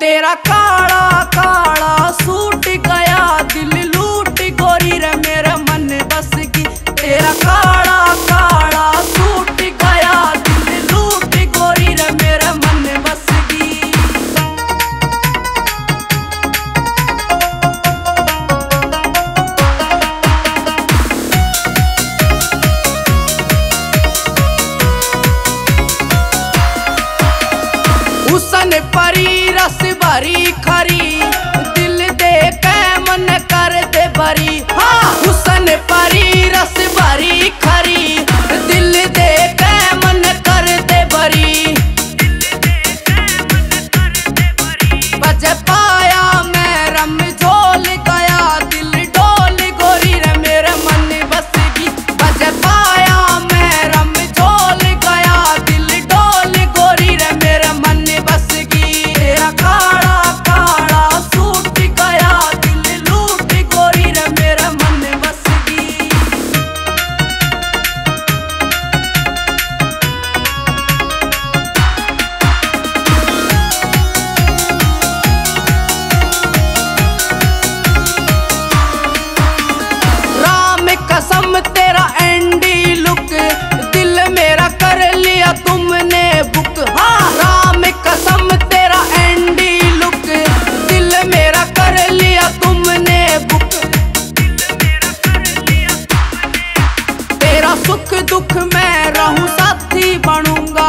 ਤੇਰਾ ਕਾਲਾ ਕਾਲਾ ਸੂਟ सन परी रस भरी खरी। दिल दे कै मन कर दे बरी हाँ हुसन परी रस भरी खरी। दिल दे कै मन कर दे बरी बजे पा दुख में रहूँ साथी बनूँगा।